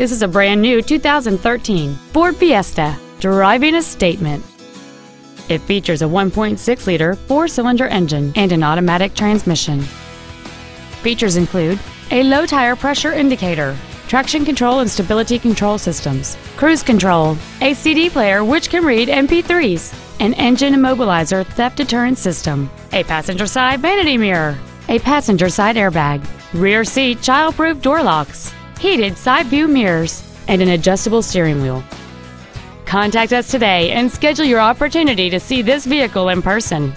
This is a brand new 2013 Ford Fiesta, driving a statement. It features a 1.6 liter four cylinder engine and an automatic transmission. Features include a low tire pressure indicator, traction control and stability control systems, cruise control, a CD player which can read MP3s, an engine immobilizer theft deterrent system, a passenger side vanity mirror, a passenger side airbag, rear seat child-proof door locks, heated side view mirrors, and an adjustable steering wheel. Contact us today and schedule your opportunity to see this vehicle in person.